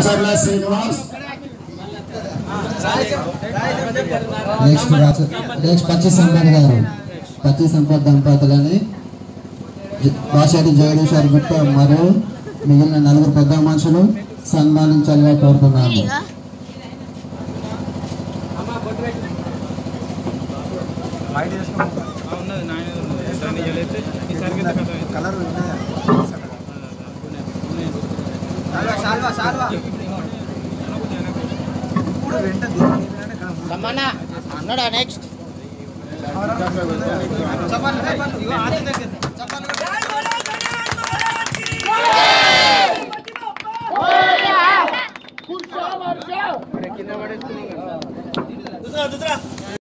Macherla Srinivas next next పచ్చి సంపత్ గారు. పచ్చి సంపత్ దంపతులని వాషాది జగదీశ్వర్ గుప్తా మరియు మిగిలిన నలుగురు పెద్ద మనుషులు సన్మానించాలని కోరుతున్నాను. ఉన్నది నాయన ఉన్నది దాన్ని ఇప్పుడు వెంట అన్నాడా నెక్స్ట్ దుసరా దుసరా